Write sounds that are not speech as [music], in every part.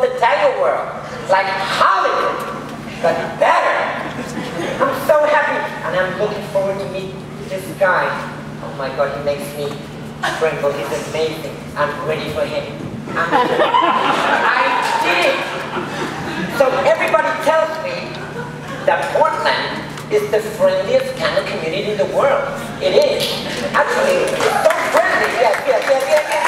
the tango world, like Hollywood, but better. I'm so happy, and I'm looking forward to meet this guy. Oh my God, he makes me tremble. He's amazing. I'm ready for him. I'm I did. So everybody tells me that Portland is the friendliest tango community in the world. It is. Actually, it's so friendly. Yes, yes, yes, yes, yes.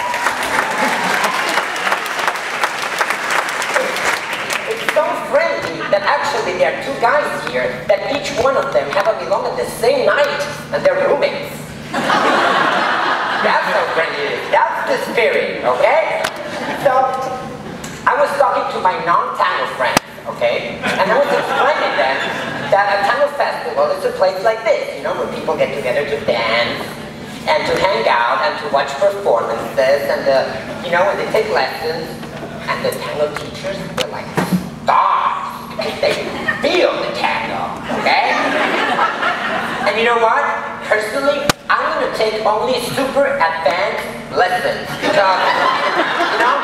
It's so friendly that actually there are two guys here that each one of them have a at the same night and they're roommates. [laughs] That's how it is. That's the spirit, okay? So, I was talking to my non-tango friends, okay? And I was explaining them that a tango festival is a place like this, you know, where people get together to dance and to hang out and to watch performances and, the, you know, when they take lessons and the tango teachers, they're like they feel the tango, okay? And you know what? Personally, I'm gonna take only super advanced lessons because, you know,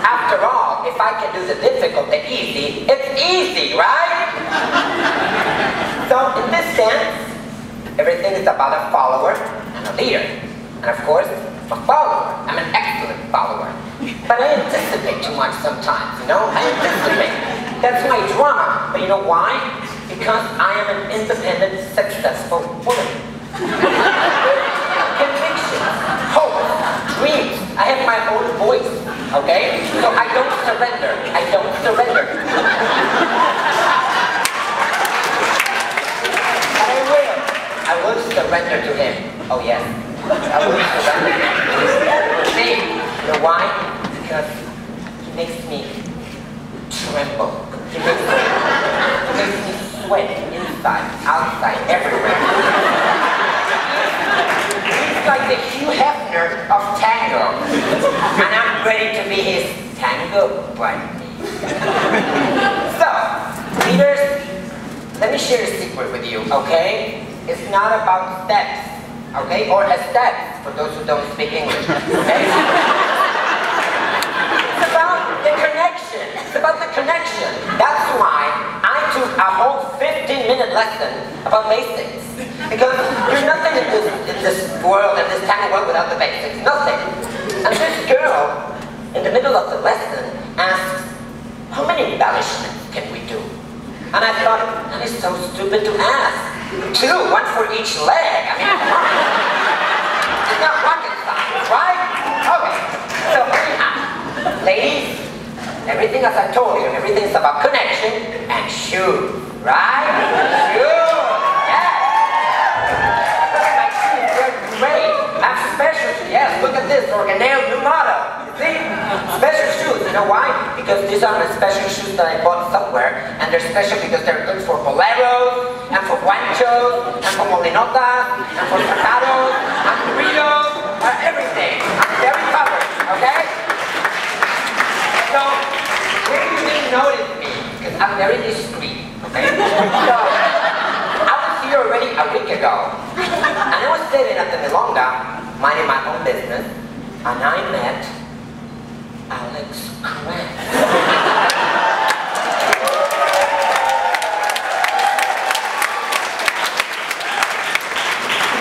after all, if I can do the difficult, the easy, it's easy, right? So in this sense, everything is about a follower and a leader. And of course, a follower. I'm an excellent follower. But I anticipate too much sometimes, you know? I anticipate. That's my drama. But you know why? Because I am an independent, successful woman. Convictions, hope, dreams. I have my own voice, okay? So I don't surrender. I don't surrender. I will. I will surrender to him. Oh yes. I will surrender. See, you know why? Because he makes me tremble. He makes me, sweat inside, outside, everywhere. He's like the Hugh Hefner of tango. And I'm ready to be his tango buddy. So, leaders, let me share a secret with you, okay? It's not about steps, okay? Or aesthetics, for those who don't speak English, okay? [laughs] The connection. It's about the connection. That's why I took a whole 15-minute lesson about basics. Because there's nothing in this, in this world, in this tiny world without the basics. Nothing. And this girl, in the middle of the lesson, asks, how many embellishments can we do? And I thought, that is so stupid to ask. Two, one for each leg. I mean, come on. It's not rocket science, right? Okay. So anyhow, ladies, everything as I told you, everything is about connection and shoes, right? Shoes. Yes, look at this, Organelle new model. You see? Special shoes, you know why? Because these are my special shoes that I bought somewhere, and they're special because they're good for boleros, and for ganchos, and for molinotas, and for sacados, and burritos, and everything. I'm very covered, okay? So, maybe you didn't notice me, because I'm very discreet, okay? [laughs] So, I was here already a week ago, and I was sitting at the Milonga, minding my own business, and I met Alex Krantz.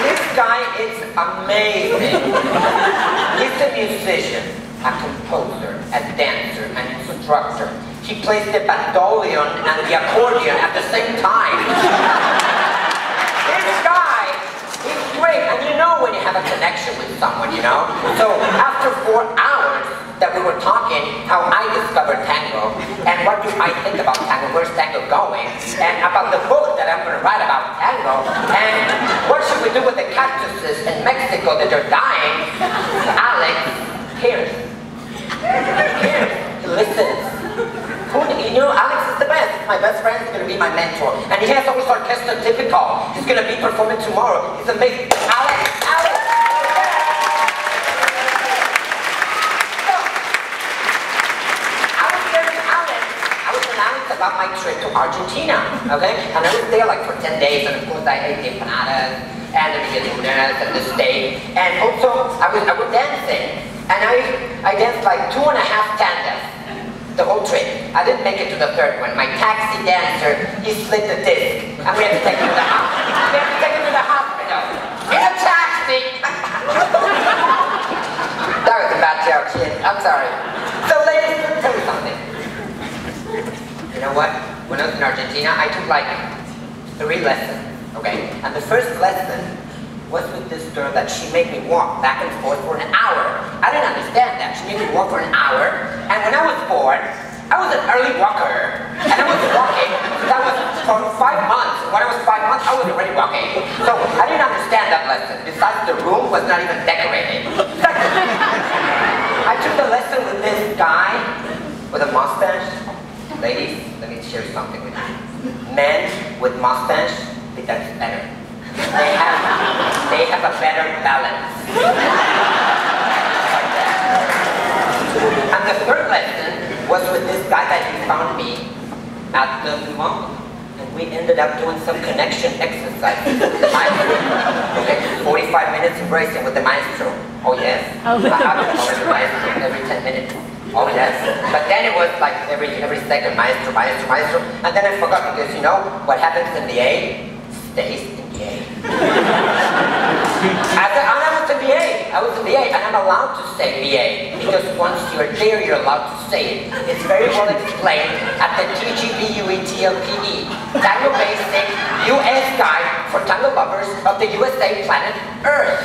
This guy is amazing. He's a musician, a composer, a dancer, an instructor. He plays the bandoneon and the accordion at the same time. This guy is great, and you know when you have a connection with someone, you know? So after four hours that we were talking, how I discovered tango, and what do I think about tango, where's tango going, and about the book that I'm gonna write about tango, and what should we do with the cactuses in Mexico that are dying, Alex hears. Hears. He listens. Who, you know, Alex is the best. He's my best friend. He's going to be my mentor. And he has always orchestra typical. He's going to be performing tomorrow. He's amazing. Alex, Alex about my trip to Argentina, okay? And I was there like for 10 days, and of course I ate the empanadas, and the medialunas, and the steak, and also I was, I was dancing, and I, I danced like two and a half tandas. The whole trip. I didn't make it to the third one. My taxi dancer, he split the disc. And we had to take him to the hospital. Had to take him to the hospital. In a taxi! [laughs] that was a bad joke, shit. I'm sorry. So ladies, let me you something. You know what? When I was in Argentina, I took like three lessons, okay? And the first lesson was with this girl that she made me walk back and forth for an hour. I didn't understand that. She made me walk for an hour. And when I was born, I was an early walker. And I was walking, that was for five months. When I was five months, I was already walking. So I didn't understand that lesson. Besides, the room was not even decorated. [laughs] I took the lesson with this guy with a mustache. Ladies, let me share something with you. Men with mustache, they dance better. They have, they have a better balance. and the third lesson was with this guy that he found me at the mall. And we ended up doing some connection exercises with the maestro. Okay, 45 minutes of embracing with the maestro. Oh yes. Oh. I have to the maestro every 10 minutes. Oh yes. But then it was like every every second maestro, maestro, maestro. And then I forgot because you know what happens in the A stays in the A. I said, and I was in I was a BA, and I'm allowed to say BA because once you're there, you're allowed to say it. It's very well explained at the TGBUETLPE, Tango Basic US Guide for Tango Lovers of the USA planet Earth.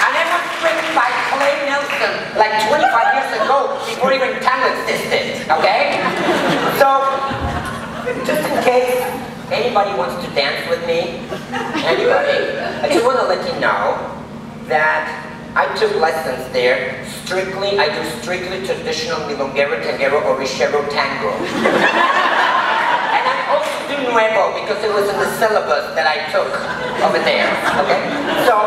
and it was written by Clay Nelson like 25 years ago before even tango existed, okay? So, just in case anybody wants to dance with me, anybody, I just want to let you know that I took lessons there. Strictly, I do strictly traditional milonguero, tanguero, or richero tango. [laughs] and I also do nuevo because it was in the syllabus that I took over there, okay? So,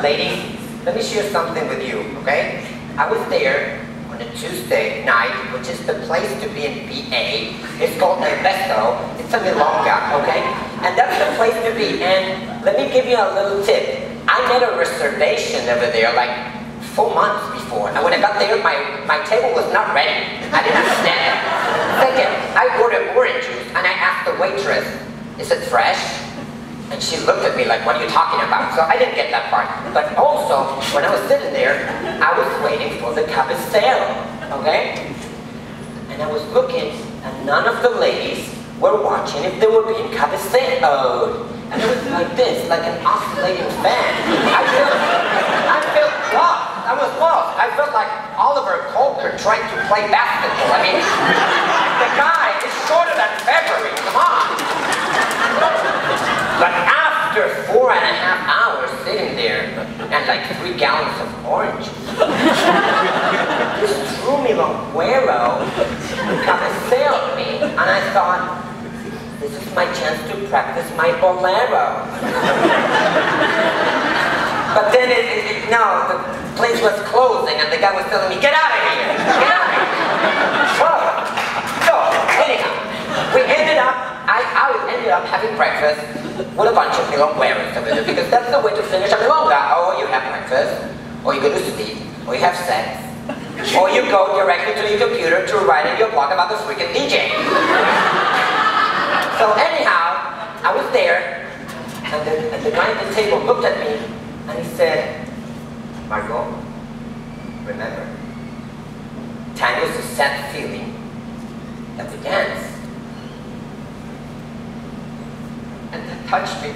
ladies, let me share something with you, okay? I was there on a Tuesday night, which is the place to be in BA. It's called El Beso. It's a milonga, okay? And that's the place to be. And let me give you a little tip. I made a reservation over there like four months before. And when I got there, my, my table was not ready. I didn't understand it. Second, I ordered orange juice and I asked the waitress, is it fresh? And she looked at me like, what are you talking about? So I didn't get that part. But also, when I was sitting there, I was waiting for the cabeceo, okay? And I was looking, and none of the ladies were watching if they were being cabeceoed. And it was like this, like an oscillating fan. I felt, I felt lost. I was lost. I felt like Oliver Kolker trying to play basketball. I mean, the guy is shorter than February. Come on. But after four and a half hours sitting there and like three gallons of orange, this true milonguero cabeceoed me, and I thought, this is my chance to practice my bolero. but then it, it, it, no, the place was closing, and the guy was telling me, get out of here, get out of here. So anyhow, we ended up, I, I ended up having breakfast with a bunch of milongueros over because that's the way to finish a milonga. Oh, you have breakfast, or you go to sleep, or you have sex, or you go directly to your computer to write in your blog about the freaking DJ. So anyhow, I was there, and the, and the guy at the table looked at me, and he said, Margot, remember, tango is a sad feeling that we dance. And that touched me.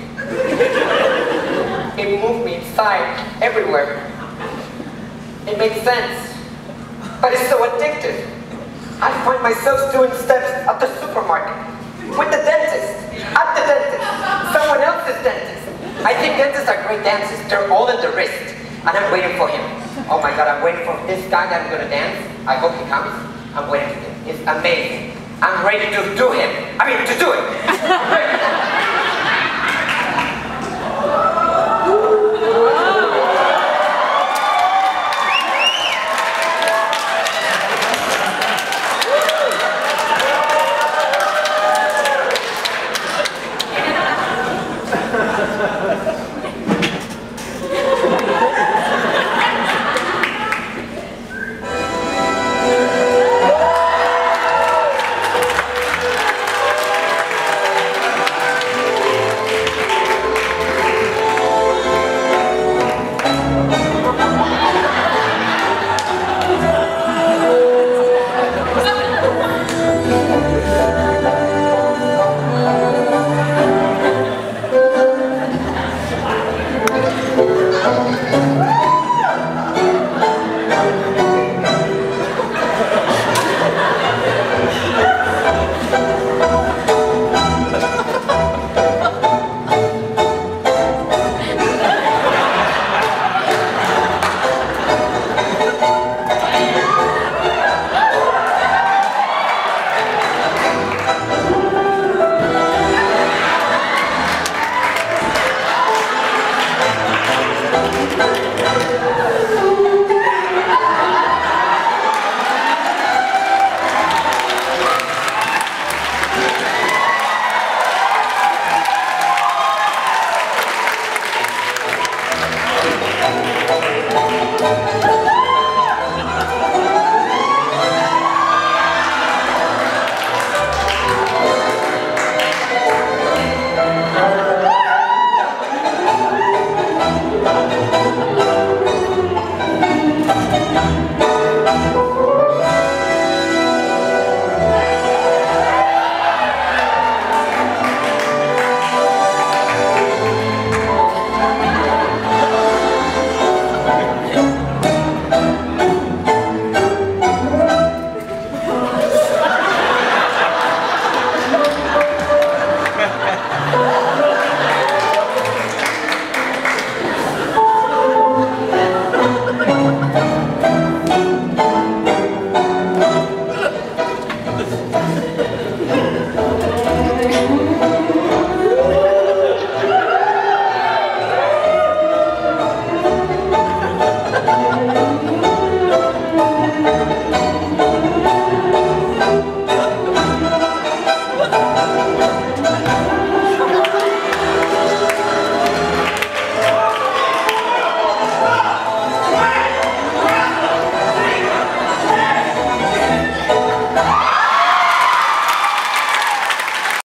[laughs] it moved me inside, everywhere. It made sense. But it's so addictive. I find myself doing steps at the supermarket, with the dentist, at the dentist, someone else's dentist. I think dentists are great dancers. They're all in the wrist. And I'm waiting for him. Oh my God, I'm waiting for this guy that I'm gonna dance. I hope he comes. I'm waiting for him. It's amazing. I'm ready to do him. I mean, to do it. [laughs]